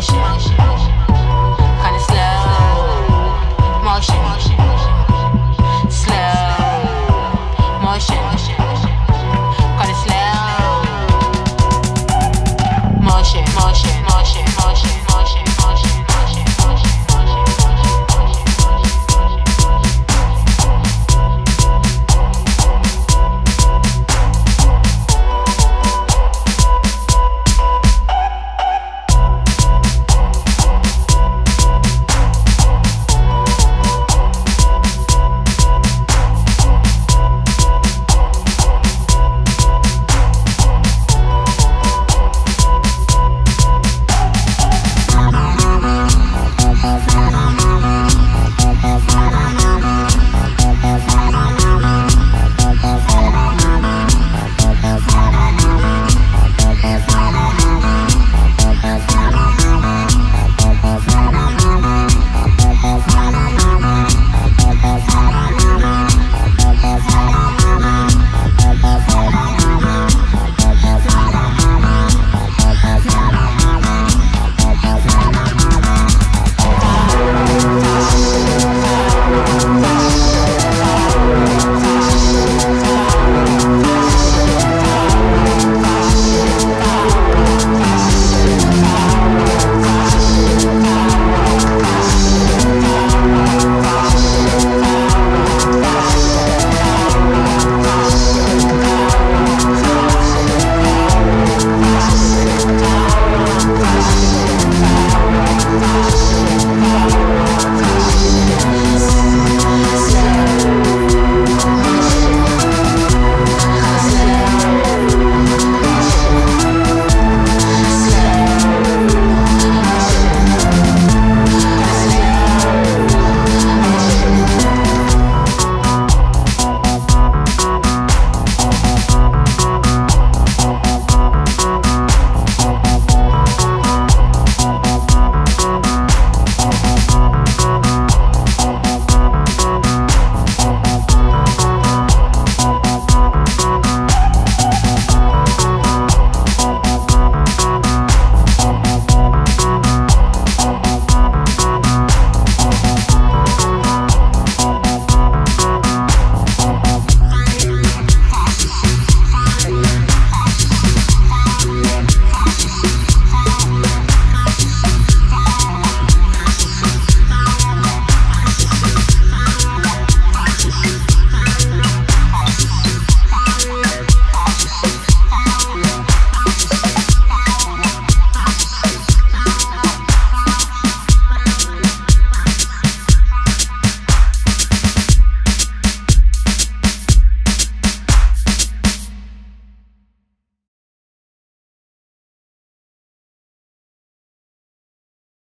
motion. motion.